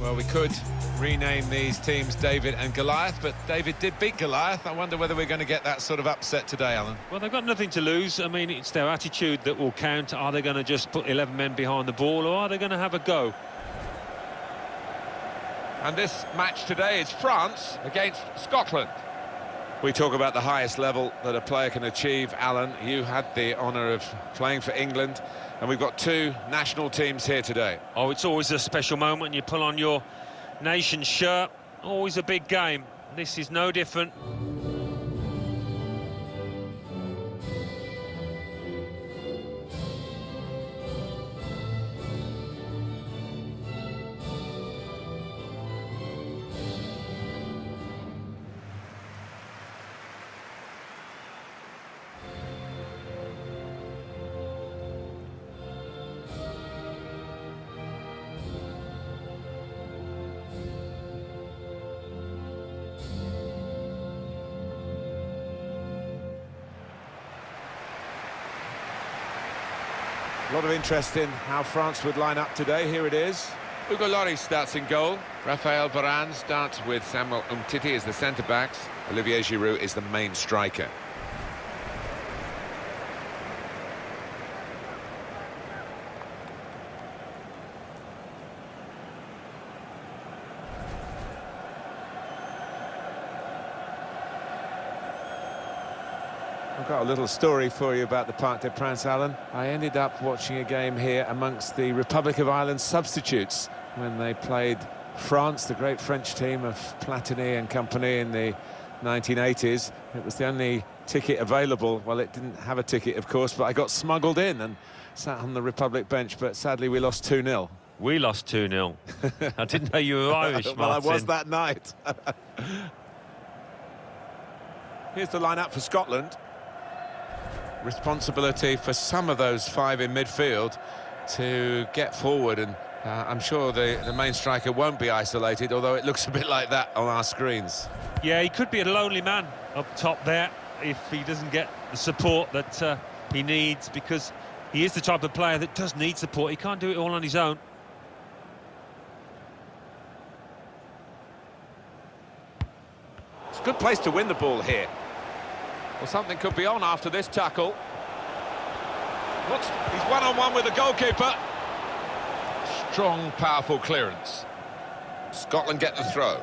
Well, we could rename these teams David and Goliath, but David did beat Goliath. I wonder whether we're going to get that sort of upset today, Alan. Well, they've got nothing to lose. I mean, it's their attitude that will count. Are they going to just put 11 men behind the ball, or are they going to have a go? And this match today is France against Scotland. We talk about the highest level that a player can achieve. Alan, you had the honour of playing for England, and we've got two national teams here today. Oh, it's always a special moment you pull on your nation's shirt. Always a big game. This is no different. A lot of interest in how France would line up today. Here it is. Hugo Lloris starts in goal. Raphael Varane starts with Samuel Umtiti as the centre-backs. Olivier Giroud is the main striker. I've got a little story for you about the Parc des Princes, Alan. I ended up watching a game here amongst the Republic of Ireland substitutes when they played France, the great French team of Platini and company in the 1980s. It was the only ticket available. Well, it didn't have a ticket, of course, but I got smuggled in and sat on the Republic bench, but sadly we lost 2-0. We lost 2-0. I didn't know you were Irish, well, Martin. I was that night. Here's the lineup for Scotland responsibility for some of those five in midfield to get forward and uh, I'm sure the, the main striker won't be isolated, although it looks a bit like that on our screens. Yeah, he could be a lonely man up top there if he doesn't get the support that uh, he needs because he is the type of player that does need support. He can't do it all on his own. It's a good place to win the ball here. Well, something could be on after this tackle. Looks, he's one-on-one -on -one with the goalkeeper. Strong, powerful clearance. Scotland get the throw.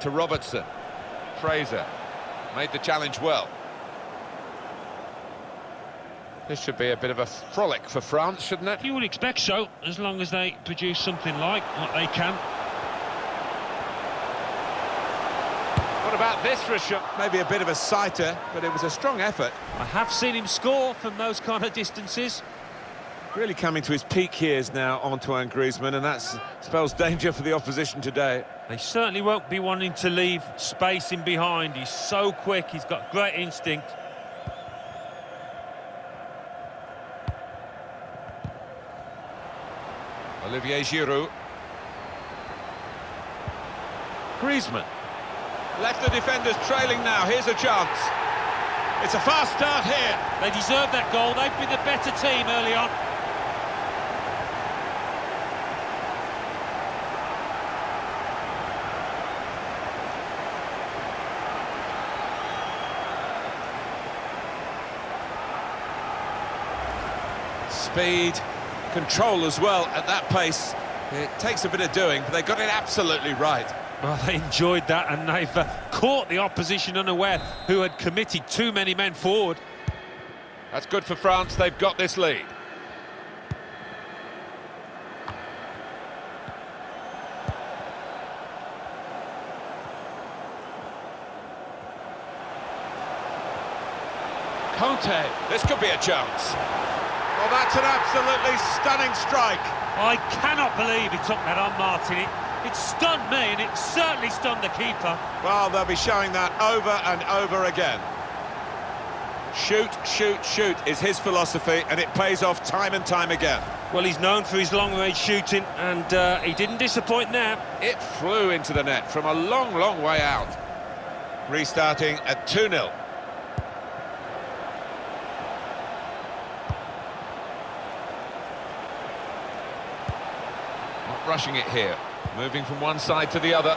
To Robertson. Fraser. Made the challenge well. This should be a bit of a frolic for France, shouldn't it? You would expect so, as long as they produce something like what they can. What about this for a shot? Maybe a bit of a sighter, but it was a strong effort. I have seen him score from those kind of distances. Really coming to his peak years now, Antoine Griezmann, and that spells danger for the opposition today. They certainly won't be wanting to leave space in behind. He's so quick, he's got great instinct. Olivier Giroud. Griezmann. Left the defenders trailing now. Here's a chance. It's a fast start here. They deserve that goal. They've been the better team early on. Speed, control as well at that pace. It takes a bit of doing, but they got it absolutely right. Well, they enjoyed that, and they've uh, caught the opposition unaware, who had committed too many men forward. That's good for France. They've got this lead. Kante, this could be a chance. Well, that's an absolutely stunning strike. I cannot believe he took that on, Martin. It, it stunned me, and it certainly stunned the keeper. Well, they'll be showing that over and over again. Shoot, shoot, shoot is his philosophy, and it pays off time and time again. Well, he's known for his long-range shooting, and uh, he didn't disappoint now. It flew into the net from a long, long way out. Restarting at 2-0. Not rushing it here. Moving from one side to the other.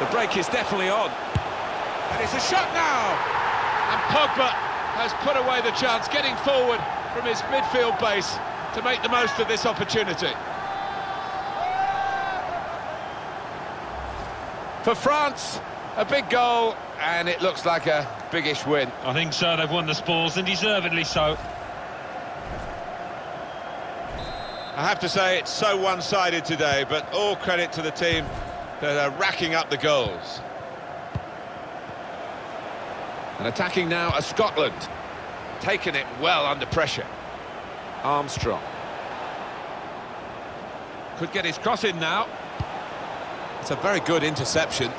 The break is definitely on. And it's a shot now! And Pogba has put away the chance, getting forward from his midfield base to make the most of this opportunity. For France, a big goal, and it looks like a biggish win. I think so, they've won the spoils, and deservedly so. I have to say it's so one-sided today, but all credit to the team that are racking up the goals. And attacking now are Scotland, taking it well under pressure. Armstrong. Could get his cross in now. It's a very good interception.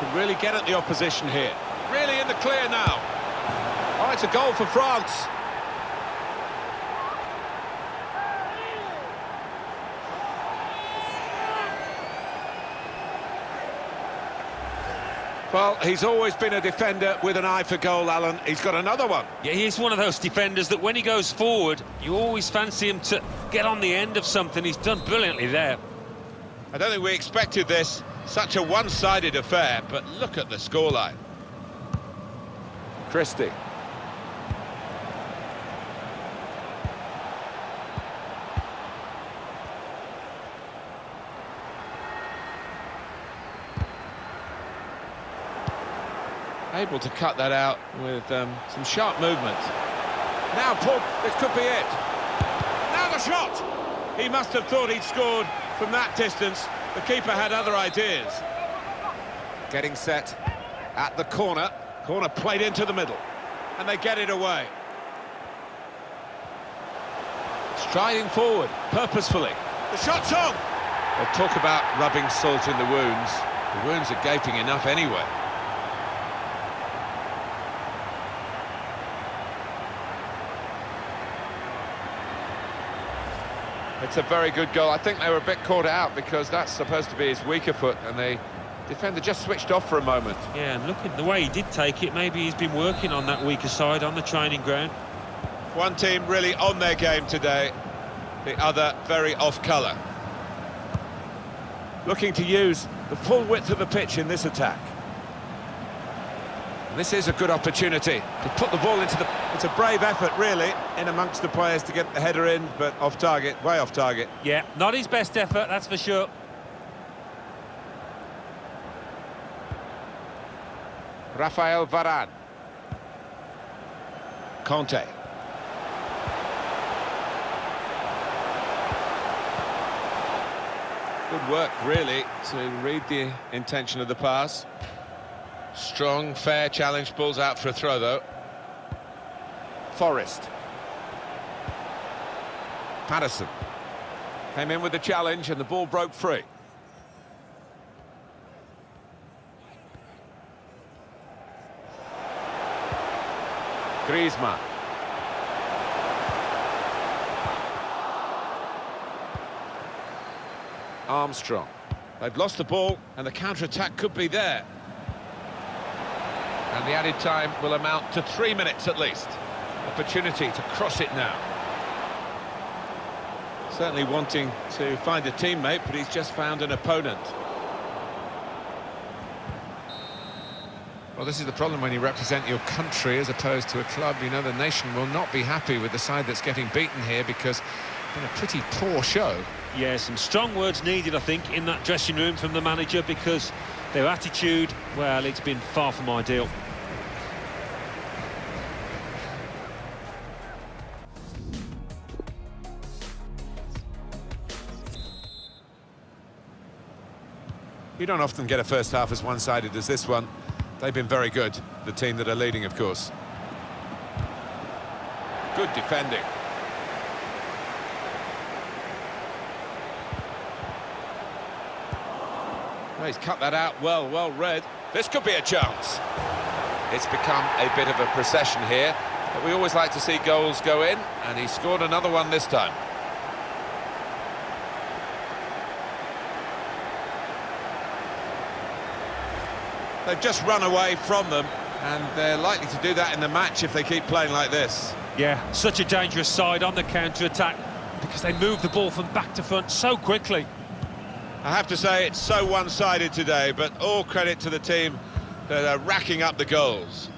Can really get at the opposition here. Really in the clear now. Oh, it's a goal for France. Well, he's always been a defender with an eye for goal, Alan. He's got another one. Yeah, he's one of those defenders that when he goes forward, you always fancy him to get on the end of something. He's done brilliantly there. I don't think we expected this, such a one-sided affair, but look at the scoreline. Christie. Able to cut that out with um, some sharp movement. Now, Paul, this could be it. Now the shot! He must have thought he'd scored from that distance. The keeper had other ideas. Getting set at the corner. Corner played into the middle. And they get it away. Striding forward, purposefully. The shot's on! Well, talk about rubbing salt in the wounds. The wounds are gaping enough anyway. It's a very good goal. I think they were a bit caught out because that's supposed to be his weaker foot and the defender just switched off for a moment. Yeah, and looking the way he did take it, maybe he's been working on that weaker side on the training ground. One team really on their game today, the other very off-colour. Looking to use the full width of the pitch in this attack. This is a good opportunity to put the ball into the... It's a brave effort, really, in amongst the players to get the header in, but off target, way off target. Yeah, not his best effort, that's for sure. Raphael Varane. Kante. Good work, really, to read the intention of the pass. Strong, fair challenge, balls out for a throw, though. Forrest. Paterson. Came in with the challenge and the ball broke free. Griezmann. Armstrong. They've lost the ball and the counter-attack could be there. And the added time will amount to three minutes at least. Opportunity to cross it now. Certainly wanting to find a teammate, but he's just found an opponent. Well, this is the problem when you represent your country as opposed to a club. You know, the nation will not be happy with the side that's getting beaten here because it's been a pretty poor show. Yeah, some strong words needed, I think, in that dressing room from the manager because their attitude, well, it's been far from ideal. You don't often get a first half as one-sided as this one. They've been very good, the team that are leading, of course. Good defending. He's cut that out well, well read. This could be a chance. It's become a bit of a procession here, but we always like to see goals go in, and he scored another one this time. They've just run away from them, and they're likely to do that in the match if they keep playing like this. Yeah, such a dangerous side on the counter-attack, because they move the ball from back to front so quickly. I have to say it's so one-sided today, but all credit to the team that are racking up the goals.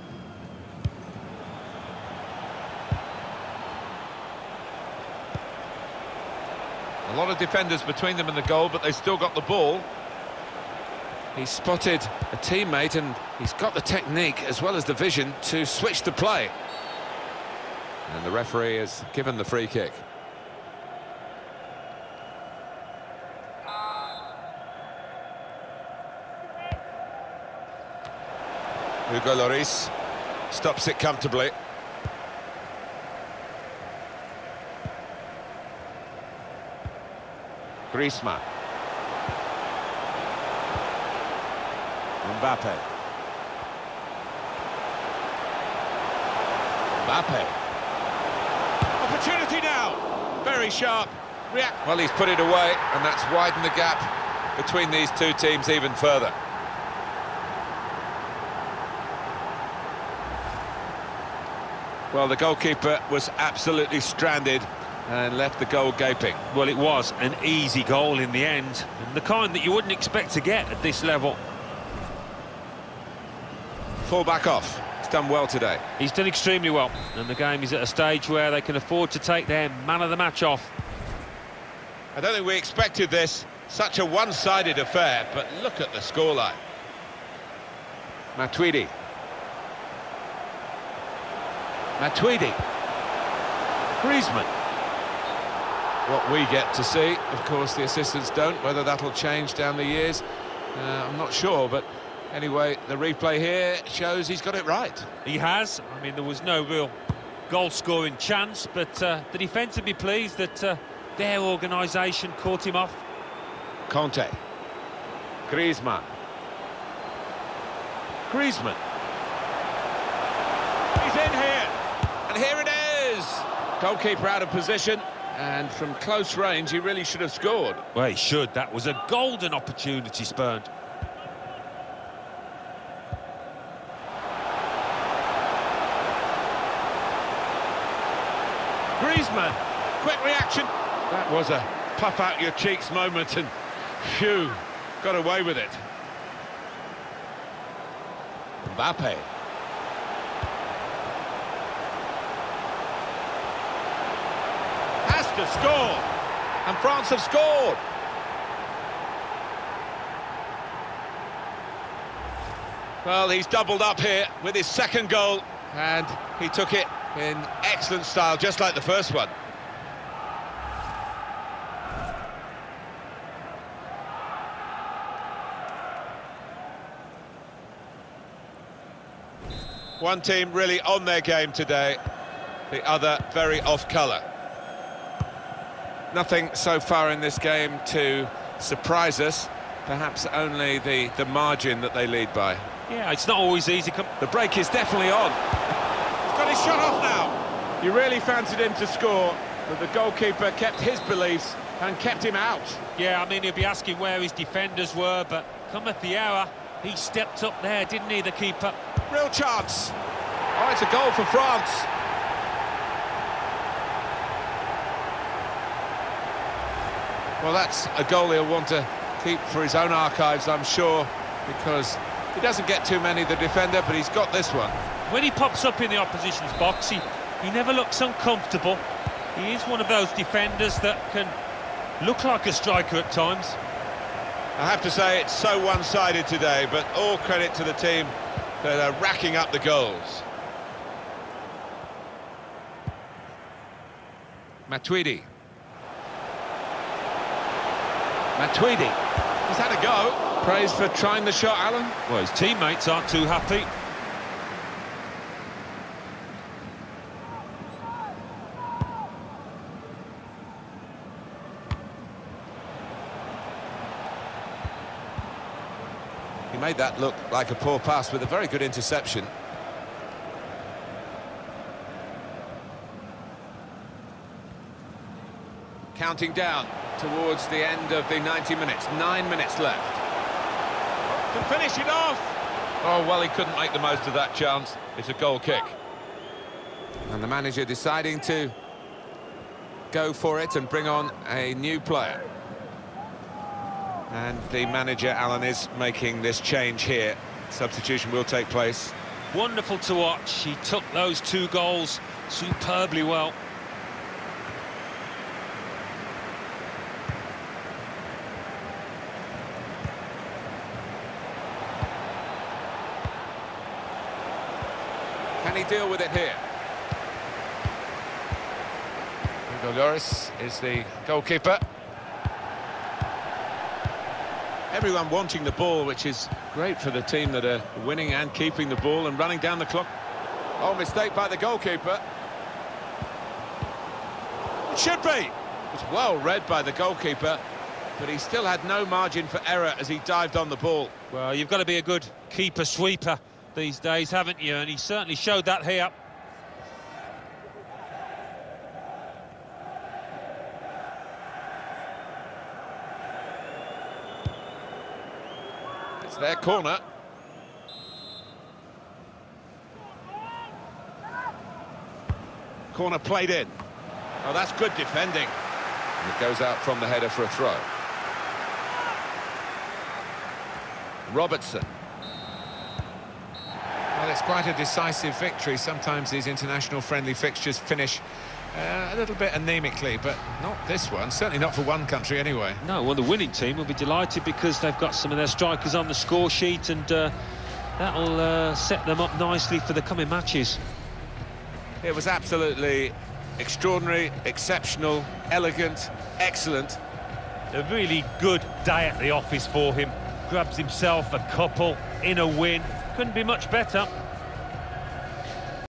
A lot of defenders between them and the goal, but they still got the ball. He's spotted a teammate and he's got the technique as well as the vision to switch the play. And the referee has given the free kick. Hugo Lloris stops it comfortably. Griezmann. Mbappe. Mbappe. Opportunity now. Very sharp. React. Well, he's put it away, and that's widened the gap between these two teams even further. Well, the goalkeeper was absolutely stranded and left the goal gaping. Well, it was an easy goal in the end, and the kind that you wouldn't expect to get at this level. Full back off. He's done well today. He's done extremely well, and the game is at a stage where they can afford to take their man of the match off. I don't think we expected this, such a one-sided affair, but look at the scoreline. Matuidi. Matuidi. Griezmann. What we get to see, of course, the assistants don't. Whether that'll change down the years, uh, I'm not sure, but anyway, the replay here shows he's got it right. He has. I mean, there was no real goal-scoring chance, but uh, the defence would be pleased that uh, their organisation caught him off. Kante. Griezmann. Griezmann. Here it is. Goalkeeper out of position. And from close range, he really should have scored. Well, he should. That was a golden opportunity spurned. Griezmann, quick reaction. That was a puff out your cheeks moment and phew, got away with it. Mbappe. To score. And France have scored. Well, he's doubled up here with his second goal, and he took it in excellent style, just like the first one. One team really on their game today, the other very off colour. Nothing so far in this game to surprise us, perhaps only the, the margin that they lead by. Yeah, it's not always easy. The break is definitely on. He's got his shot off now. You really fancied him to score, but the goalkeeper kept his beliefs and kept him out. Yeah, I mean, he'll be asking where his defenders were, but cometh the hour, he stepped up there, didn't he, the keeper? Real chance. Oh, it's a goal for France. Well, that's a goal he'll want to keep for his own archives, I'm sure, because he doesn't get too many, the defender, but he's got this one. When he pops up in the opposition's box, he, he never looks uncomfortable. He is one of those defenders that can look like a striker at times. I have to say, it's so one-sided today, but all credit to the team that are racking up the goals. Matuidi. Matuidi. He's had a go. Praise for trying the shot, Alan. Well, his teammates aren't too happy. He made that look like a poor pass with a very good interception. Counting down towards the end of the 90 minutes. Nine minutes left. To finish it off. Oh, well, he couldn't make the most of that chance. It's a goal kick. And the manager deciding to go for it and bring on a new player. And the manager, Alan, is making this change here. Substitution will take place. Wonderful to watch. He took those two goals superbly well. Can he deal with it here? Hugo Lloris is the goalkeeper. Everyone wanting the ball, which is great for the team that are winning and keeping the ball and running down the clock. Oh, mistake by the goalkeeper. It should be. It's well read by the goalkeeper, but he still had no margin for error as he dived on the ball. Well, you've got to be a good keeper-sweeper these days, haven't you? And he certainly showed that here. It's their corner. Corner played in. Oh, that's good defending. And it goes out from the header for a throw. Robertson. Well, it's quite a decisive victory. Sometimes these international friendly fixtures finish uh, a little bit anemically, but not this one. Certainly not for one country anyway. No, well, the winning team will be delighted because they've got some of their strikers on the score sheet and uh, that'll uh, set them up nicely for the coming matches. It was absolutely extraordinary, exceptional, elegant, excellent. A really good day at the office for him. Grabs himself a couple in a win. Couldn't be much better.